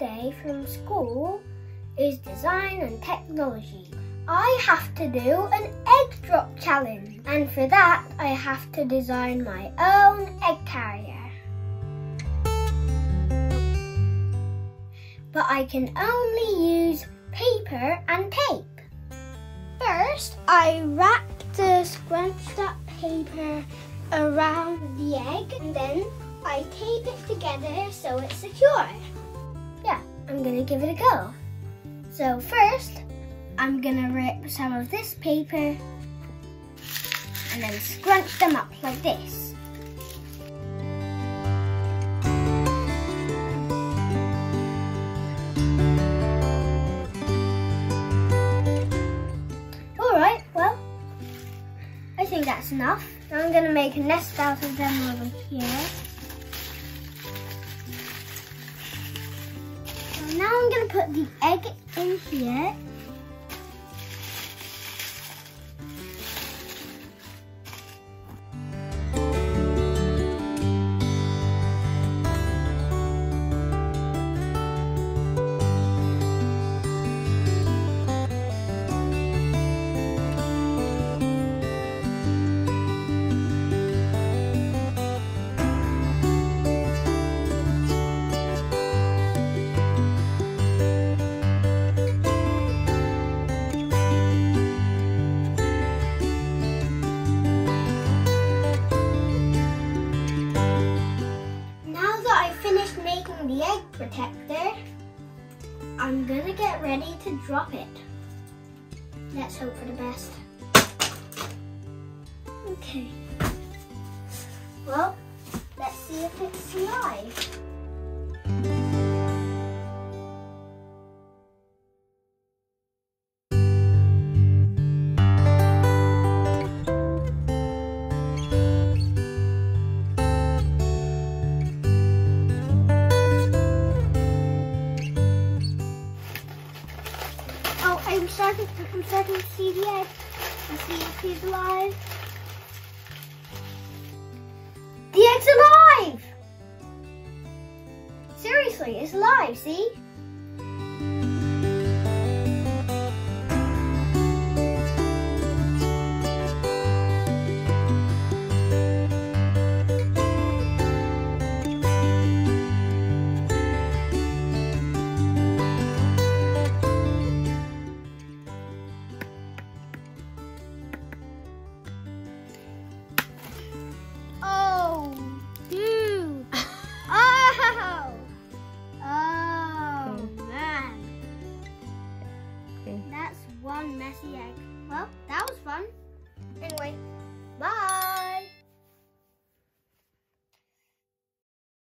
day from school is design and technology. I have to do an egg drop challenge and for that I have to design my own egg carrier. But I can only use paper and tape. First, I wrap the scrunched up paper around the egg and then I tape it together so it's secure. I'm gonna give it a go. So first, I'm gonna rip some of this paper and then scrunch them up like this. Alright, well, I think that's enough. Now I'm gonna make a nest out of them over here. Now I'm gonna put the egg in here. The egg protector, I'm gonna get ready to drop it. Let's hope for the best. Okay. Well, let's see if it's live. I'm starting. I'm starting see the egg. Let's see if he's alive. The egg's alive! Seriously, it's alive. See? Anyway,